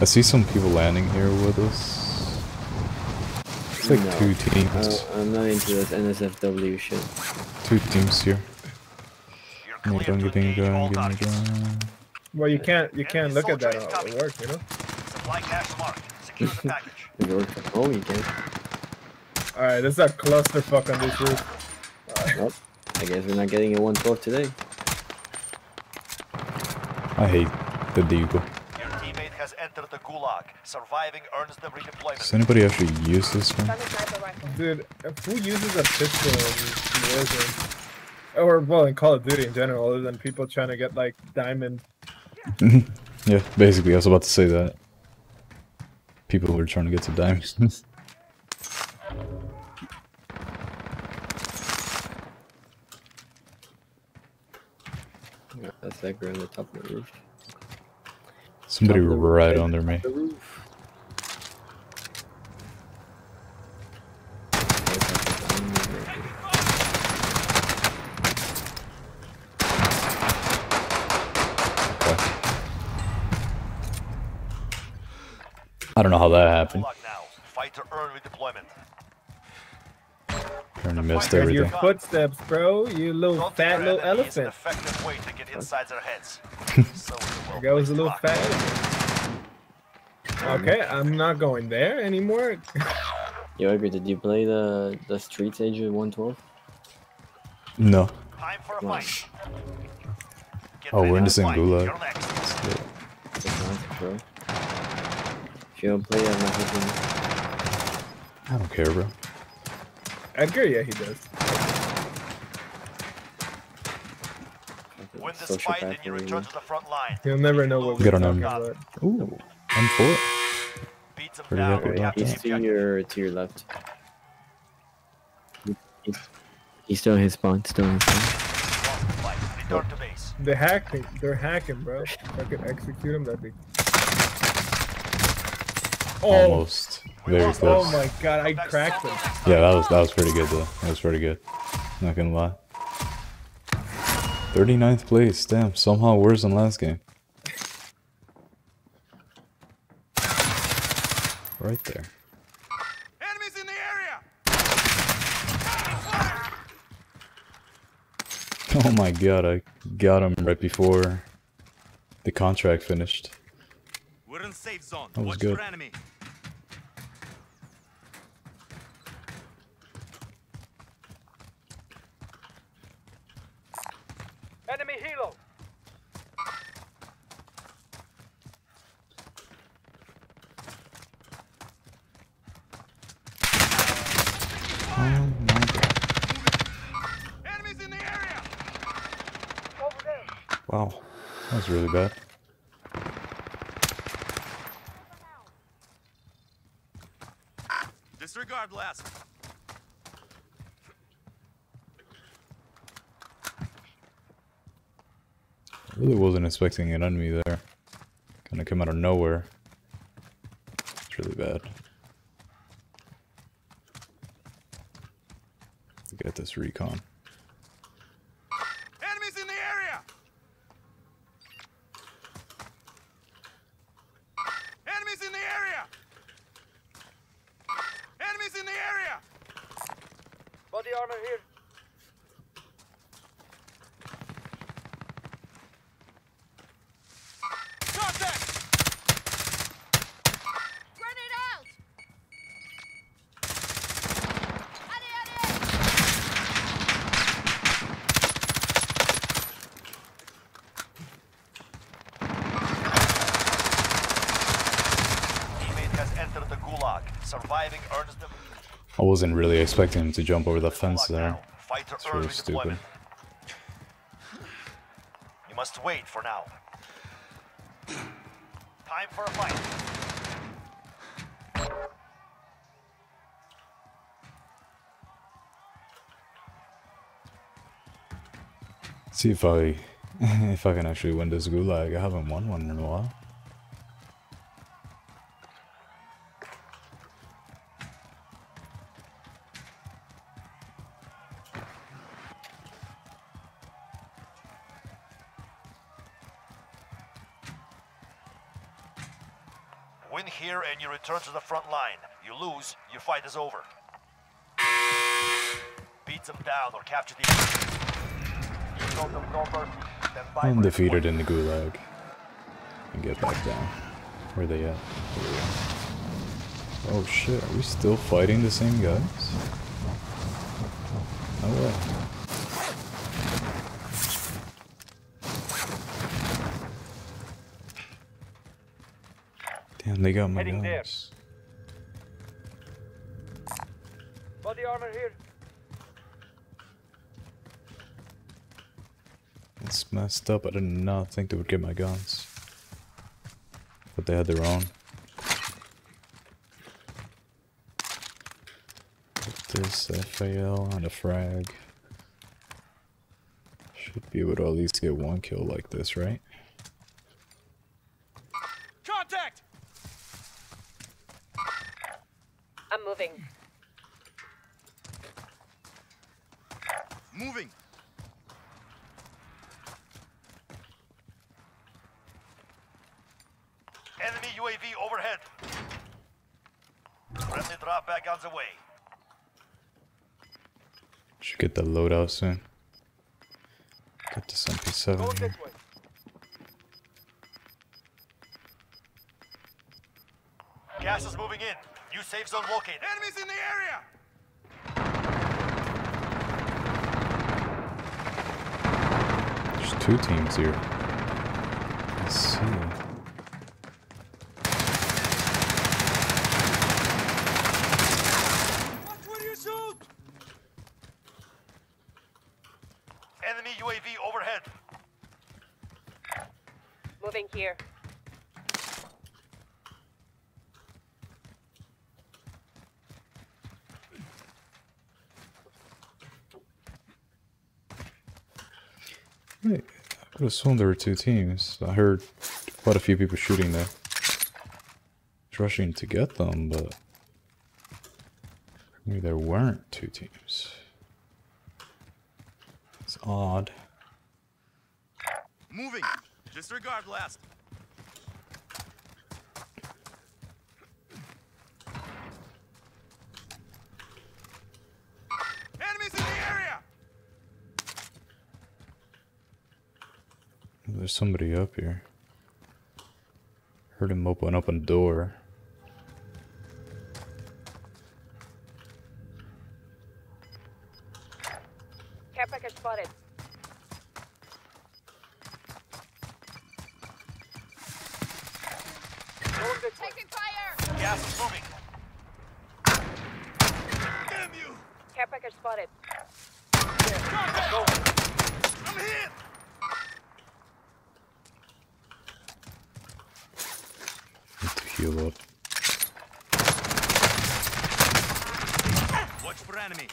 I see some people landing here with us. It's like No. two teams. Uh, I'm not into this NSFW shit. Two teams here. You're Oh, clear don't to get me engage all going, get me targets. Well, you can't you can't look at that soldier is at coming. work, you know. Supply cache marked. Secure the package. If it works at home, you can. All right, this is a clusterfuck on this roof. Well, I guess we're not getting a 112 today. I hate the deagle. Your teammate has entered the gulag. Surviving earns them Does anybody actually use this one? Found a sniper rifle. Dude, who uses a pistol in Warzone? Or well, in Call of Duty in general, other than people trying to get like diamond. Yeah, basically, I was about to say that. People who are trying to get to diamonds. That's that girl on the top of the roof. Somebody Top roof, right under me. The. Okay. I don't know how that happened. Fight to earn redeployment. Trying to missed Fight And your footsteps, bro. You little Don't fat little enemy is an elephant. effective way to get inside their heads. so That guy was a little fat elephant. Okay, I'm not going there anymore. Yo, Edgar, did you play the the Streets Age of 112? No. Time for a fight. Get Oh, we're in to the same gulag. You're next. That's nice, bro. If you don't play, I'm not hitting. I don't care, bro. Edgar, yeah, he does. Win this fight and you return to the front line. He'll never know what we're on talking him. about. Ooh, I'm for it. Beat them Pretty down. happy and about capture He's to your to your left. He- He's, he's still in his spawn. Still in his spawn. Lost the fight. Return to base. They're hacking. They're hacking, bro. If I could execute him, that'd be. Oh, Almost. Very close. oh close. my god, I cracked him. Yeah, that was that was pretty good though. That was pretty good. Not gonna lie. 39th place, damn, somehow worse than last game. Right there. Enemies in the area. Oh my god, I got him right before the contract finished. We're in safe zone. That was Watch good. your enemy. Enemy helo. Oh my god. Enemies in the area. Over there. Wow. That was really bad. Disregard last. I really wasn't expecting an enemy there. Kinda come out of nowhere. It's really bad. Get this recon. Enemies in the area. Enemies in the area. Enemies in the area. Body armor here. Contact! Grenade out! Allez, allez! Teammate has entered the gulag. Surviving earns them. I wasn't really expecting him to jump over the fence there. It's really stupid. You must wait for now. Time for a fight. See if I if I can actually win this gulag. I haven't won one in a while. Win here and you return to the front line. You lose, your fight is over. Beat them down or capture the I'm defeated in the gulag. And get back down. Where are they at? Oh shit, are we still fighting the same guys? No way. Damn, they got my Heading there. guns. Body armor here. It's messed up. I did not think they would get my guns. But they had their own. Put this FAL on a frag. Should be able to at least get one kill like this, right? Contact! I'm moving. Moving. Enemy UAV overhead. Friendly drop back on the way. Should get that loadout soon. Get this MP7 here. Gas is moving in. New safe zone located. Enemies in the area! There's two teams here. Let's see. Watch where you shoot! Enemy UAV overhead. Moving here. Wait, I could have sworn there were two teams. I heard quite a few people shooting there. Just rushing to get them, but maybe there weren't two teams. Odd. Moving. Disregard blast. Enemies in the area! There's somebody up here. Heard him open up a door. Care package spotted. Going this way. Taking fire! Gas is moving. Damn you! Care package spotted. I'm hit! Need to heal up. Watch for enemy.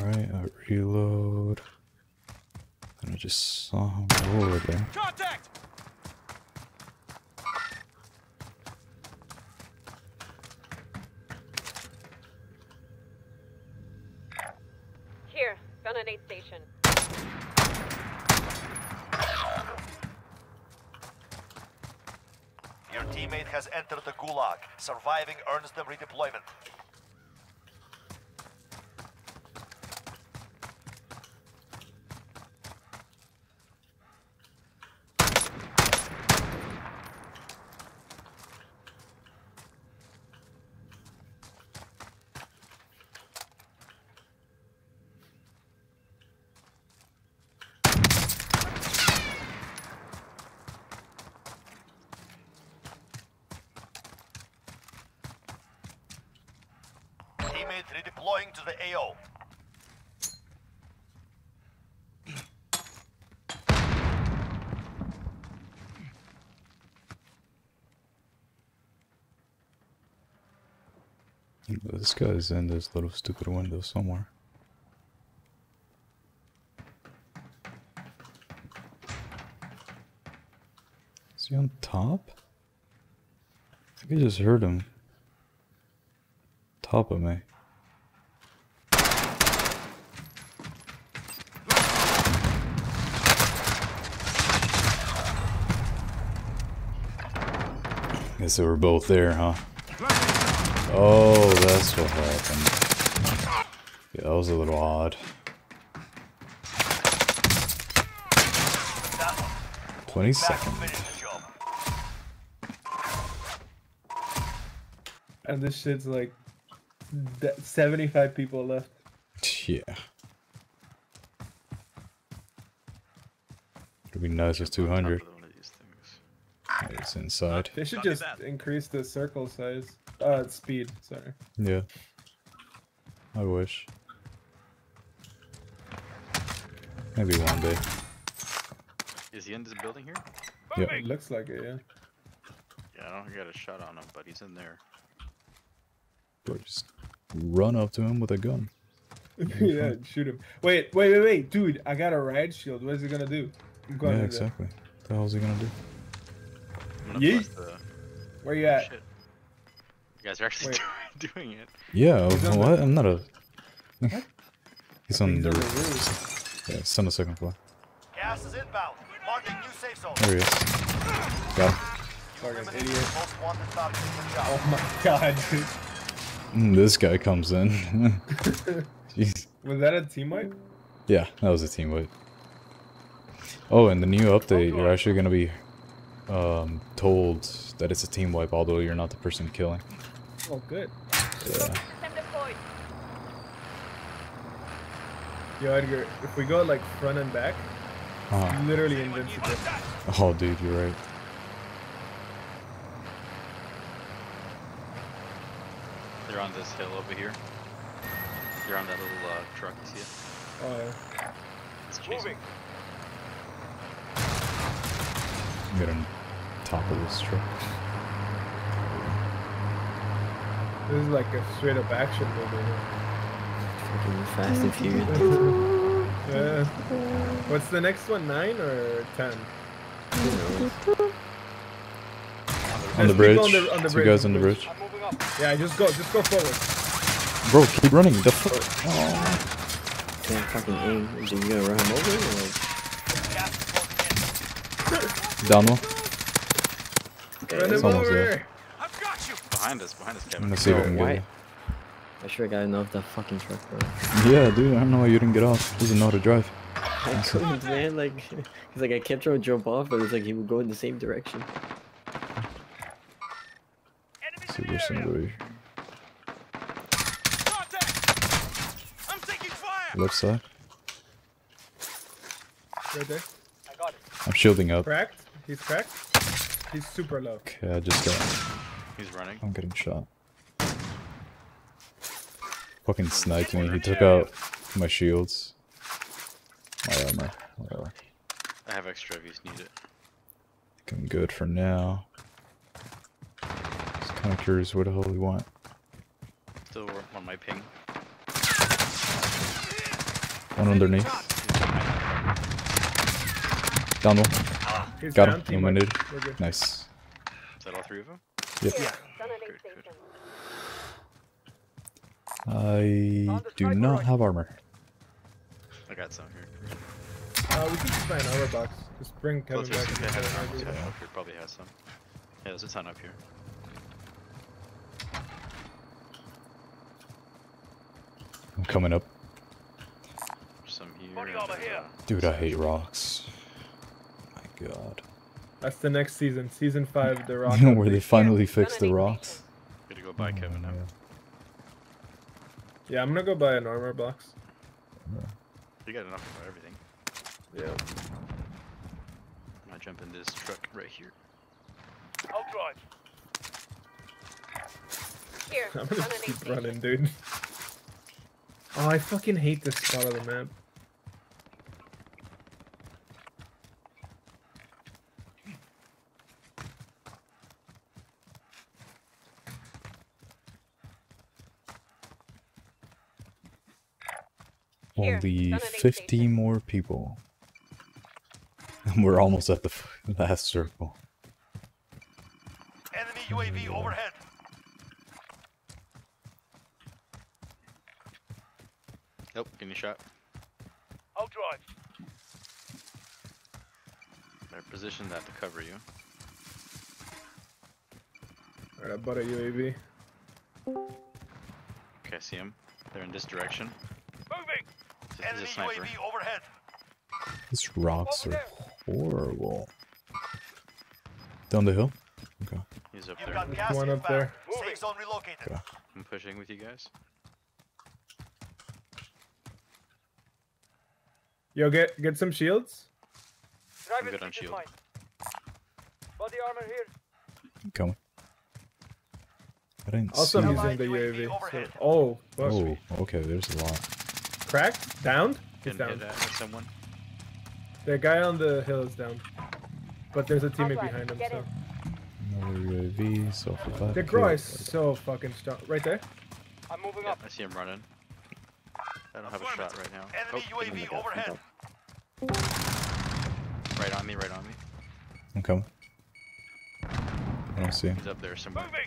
Alright, I reload. And I just saw him roll over there. Contact! Here, found an aid station. Your teammate has entered the gulag. Surviving earns them redeployment. Teammate redeploying to the AO. This guy's in this little stupid window somewhere. Is he on top? I think I just heard him top of me. Guess they were both there, huh? Oh, that's what happened. Yeah, that was a little odd. Twenty seconds. And this shit's like 75 people left. Yeah. It'd be nice with 200. One of these things. It's inside. They should just increase the circle size. Uh, speed, sorry. Yeah. I wish. Maybe one day. Is he in this building here? Yeah. It looks like it, yeah. Yeah, I don't get a shot on him, but he's in there. Or just run up to him with a gun. yeah, shoot him. Wait, wait, wait, wait, dude! I got a riot shield. What is he gonna do? I'm Yeah, exactly. What the hell is he gonna do? I'm gonna Yeet. the there. Where you at? shit. You guys are actually Wait. doing it. Yeah, He's on what? I'm not a. He's I on think the he's on the roof. Yeah, it's on the second floor. Gas is inbound. Marking new safe zone. There he is. Got him. Fucking idiot. Most wanted targets in the. Oh my god, dude. Mm, This guy comes in. Jeez. Was that a team wipe? Yeah, that was a team wipe. Oh, and the new update, you're actually gonna be um, told that it's a team wipe, although you're not the person killing. Oh, good. Yeah. System. Yo, Edgar, if we go like front and back, Uh-huh. literally invincible. Oh, dude, you're right. They're on this hill over here. They're on that little uh, truck, you see it? Oh, yeah. It's chasing. Moving. Get on top of this truck. This is like a straight up action movie. Fucking Fast and Furious. Yeah. What's the next one? Nine or ten? On the bridge. on the- on the Two bridge, guys on on the the bridge. bridge. I'm moving up. Yeah, just go, just go forward. Bro, keep running. The fuck? Can't fucking aim. Is you gonna run him over or like? Gas is closing in. Down one. Okay, Run it's him almost over. there. I've got you. Behind us, behind us, I'm Kevin. gonna see if I Bro, can why? get I sure got enough that fucking truck, bro. Yeah, dude, I don't know why you didn't get off. He doesn't know how to drive. I couldn't, man. Like, he's like I kept trying to jump off, but it's like he would go in the same direction. Enemies See, in the there's area. somebody Contact. I'm taking fire. left side. Right there. I got it. I'm shielding up. Cracked. He's cracked. He's super low. Okay, I just got. He's running. I'm getting shot. Fucking sniped me. He took out my shields. My armor. Whatever. I have extra if you need it. think I'm good for now. Just kind of curious what the hell we want. Still on my ping. One underneath. Down one. He's Got down, him. team wipe. Eliminated. We're good. Nice. Is that all three of them? Yep. Here, Gun and Good, good. I do not have armor. I got some here. Uh, we can just buy an armor box. Just bring Kevin Closer, back. see and if it an an armor idea. ton up here. Probably has some. Yeah, there's a ton up here. I'm coming up. There's some here. Body and armor there's, here. uh, Dude, I hate rocks. My god. That's the next season, season five. The Rock. Where they finally Gun fixed the rocks. station. Gotta go buy oh, Kevin now. Oh, Yeah, I'm gonna go buy an armor box. You got enough for everything. Yeah. I'm gonna jump in this truck right here. I'll drive. Here, I'm gonna keep running, dude. Oh, I fucking hate this spot of the map. Only gun and aid 50 station. more people. And we're almost at the last circle. Enemy UAV overhead. Nope, a shot. I'll drive. Better position that to cover you. Alright, I bought a UAV. Okay, I see him. They're in this direction. Moving. This is Enemy a sniper. UAV overhead. These rocks are horrible. Down the hill? Okay. He's up You've there. got There's one up there. Safe zone relocated. Okay. I'm pushing with you guys. Yo, get get some shields. Driver good on seat shield. Body armor here. Coming. I didn't Also, I'm see. using the UAV UAV. so- overhead. Oh, fuck. Oh, okay, there's a lot. Cracked, downed. He's down. hit at with someone. The guy on the hill is down. But there's a teammate Alright, behind him. get So in. Another UAV, self revive. the Groy is so fucking strong. Right there. I'm moving Yeah, up. I see him running. I don't have a shot right now. Enemy Oh, my UAV God, overhead. right on me, right on me. I'm coming. I don't see him. He's up there somewhere. Moving.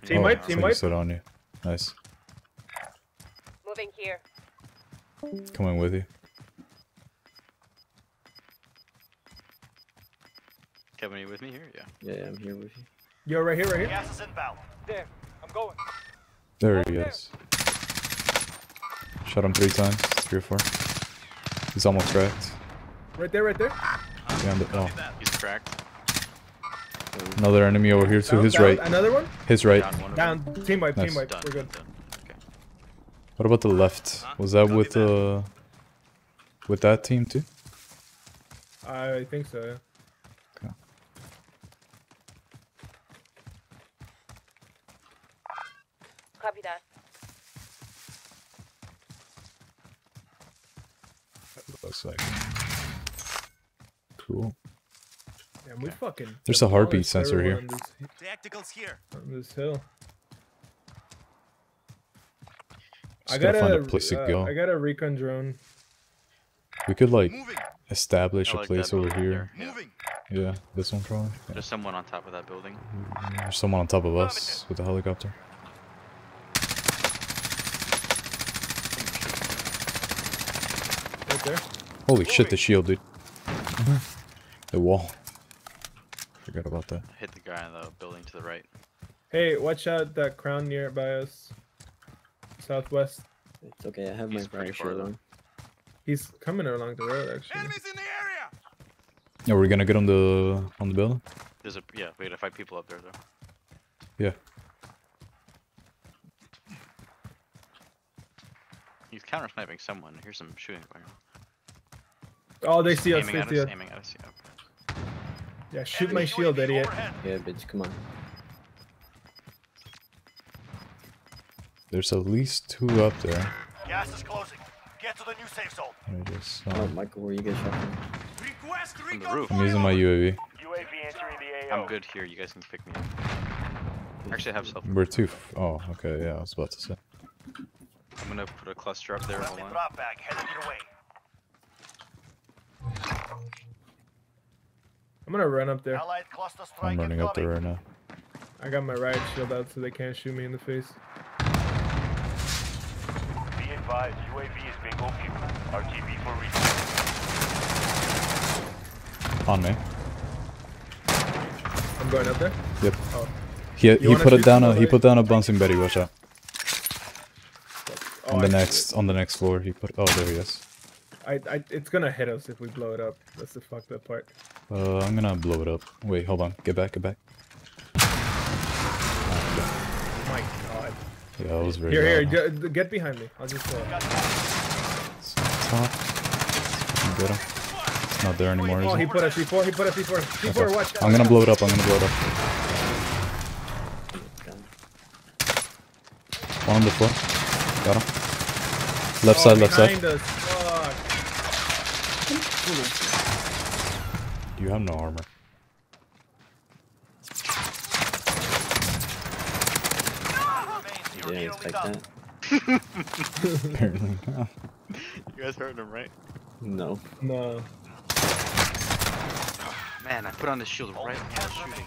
He's Team oh, wipe, team wipe. on you. Nice. Moving here. Coming with you. Kevin, are you with me here? Yeah. Yeah, yeah, I'm here with you. Yo, right here, right here. Gas is inbound. There. I'm going. There Over he there. is. Shot him three times, three or four. He's almost cracked. Right there, right there. Behind the, oh, He's cracked. another enemy over here to Down, his down. right. Another one. His right. Down one Down. Team wipe. Nice. Team wipe. Done, We're good. done, done. Okay. What about the left? Was that with uh with that team too? I think so. Yeah. Okay. Copy that. Looks like. Cool. Yeah, we fucking. There's a heartbeat sensor here. everyone On Tacticals here. this, on this hill. Just I gotta got find a, a place to uh, go. I got a recon drone. We could like Moving. establish I a like place over building here. Yeah. Yeah, this one probably. Yeah. There's someone on top of that building. There's someone on top of us with a helicopter. Right there. Holy shit, the shield, dude. the wall. Forgot about that. Hit the guy in the building to the right. Hey, watch out that crown nearby us. Southwest. It's okay, I have my He's pretty riot far, shield on. He's coming along the road actually. Enemies in the area. Yeah, we're gonna get on the on the building. There's a yeah. We gotta fight people up there though. Yeah. He's counter sniping someone. Here's some shooting going on. Oh, they see us. They see us. us. Aiming at us. Yeah. Yeah, shoot Enemy my shield, idiot. overhead. Yeah, bitch, come on. There's at least two up there. Gas is closing. Get to the new safe zone. Let me just. Oh, Um, Michael, where you get shot from? Request From the roof. I'm using my UAV. UAV entering the AO. I'm good here. You guys can pick me up. Actually, I have self. We're two. F- oh, okay. Yeah, I was about to say. I'm gonna put a cluster up there. Hold on. drop bag headed your way. I'm gonna run up there. Allied cluster strike I'm running up there right now. I got my riot shield out so they can't shoot me in the face. Be advised, UAV is being OP. RTB for recon. On me. I'm going up there. Yep. Oh. He he put it down. A, he put down a bouncing Betty. Watch out. Oh, on the I next on the next floor. He put. Oh, there he is. I, I, it's gonna hit us if we blow it up. That's the fucked up part. Uh, I'm gonna blow it up. Wait, hold on. Get back. Get back. My God. Yeah, that was very. Here, here, loud. get, behind me. I'll just. Uh, Top. Get him. It's not there anymore. oh, he it? put a C4. He put a C4. C4. Okay. Watch. I'm gonna blow it up. I'm gonna blow it up. One on the floor. Got him. Left Oh, side. Left side. us. You have no armor. You're Yeah, nearly it's like done. that. Apparently. You guys heard him, right? No. No. Man, I put on the shield right when I was shooting.